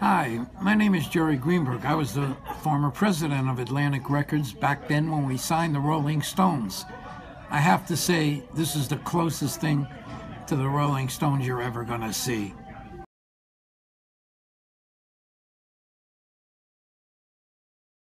Hi, my name is Jerry Greenberg. I was the former president of Atlantic Records back then when we signed the Rolling Stones. I have to say, this is the closest thing to the Rolling Stones you're ever going to see.